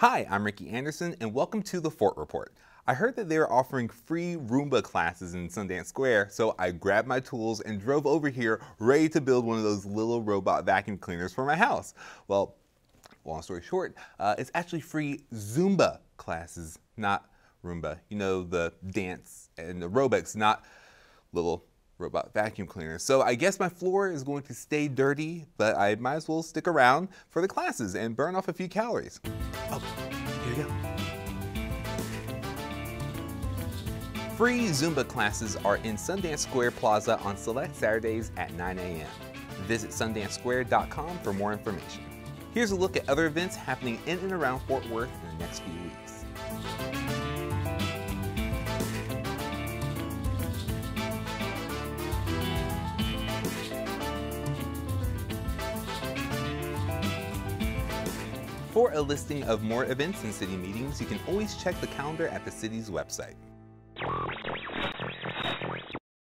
Hi, I'm Ricky Anderson, and welcome to the Fort Report. I heard that they were offering free Roomba classes in Sundance Square, so I grabbed my tools and drove over here ready to build one of those little robot vacuum cleaners for my house. Well, long story short, uh, it's actually free Zumba classes, not Roomba. You know, the dance and aerobics, not little robot vacuum cleaner. So I guess my floor is going to stay dirty, but I might as well stick around for the classes and burn off a few calories. Oh, here we go. Free Zumba classes are in Sundance Square Plaza on select Saturdays at 9 a.m. Visit sundancesquare.com for more information. Here's a look at other events happening in and around Fort Worth in the next few weeks. For a listing of more events and city meetings, you can always check the calendar at the city's website.